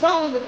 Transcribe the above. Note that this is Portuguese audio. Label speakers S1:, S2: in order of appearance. S1: Falando.